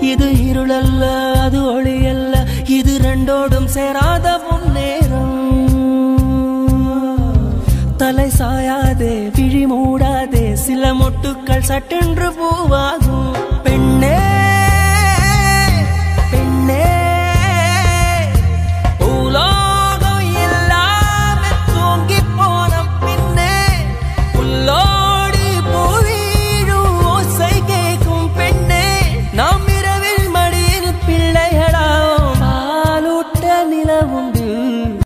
இது இருளல்ல அது ஒளியல்ல இது ரெண்டோடும் சேராத முன்னேறம். தலை சாயாதே விழி மூடாதே சில மொட்டுக்கள் சட்டென்று பூவாகும்.